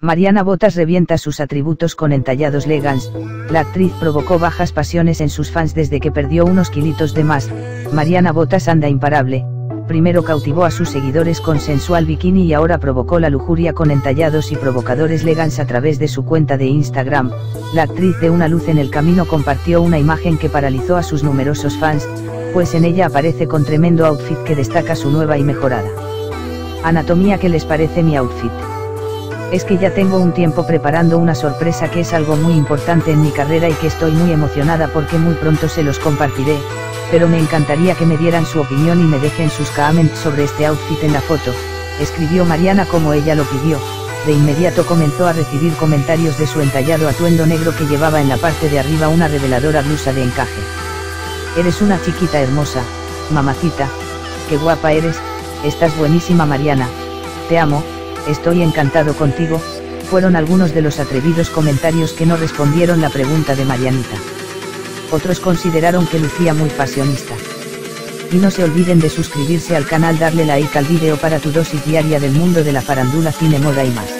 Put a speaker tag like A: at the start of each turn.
A: Mariana Botas revienta sus atributos con entallados legans, la actriz provocó bajas pasiones en sus fans desde que perdió unos kilitos de más, Mariana Botas anda imparable, primero cautivó a sus seguidores con sensual bikini y ahora provocó la lujuria con entallados y provocadores legans a través de su cuenta de Instagram, la actriz de Una luz en el camino compartió una imagen que paralizó a sus numerosos fans, pues en ella aparece con tremendo outfit que destaca su nueva y mejorada. Anatomía ¿qué les parece mi outfit? Es que ya tengo un tiempo preparando una sorpresa que es algo muy importante en mi carrera y que estoy muy emocionada porque muy pronto se los compartiré, pero me encantaría que me dieran su opinión y me dejen sus comments sobre este outfit en la foto, escribió Mariana como ella lo pidió, de inmediato comenzó a recibir comentarios de su entallado atuendo negro que llevaba en la parte de arriba una reveladora blusa de encaje. Eres una chiquita hermosa, mamacita, qué guapa eres, estás buenísima Mariana, te amo, estoy encantado contigo, fueron algunos de los atrevidos comentarios que no respondieron la pregunta de Marianita. Otros consideraron que lucía muy pasionista. Y no se olviden de suscribirse al canal darle like al vídeo para tu dosis diaria del mundo de la farandula cine moda y más.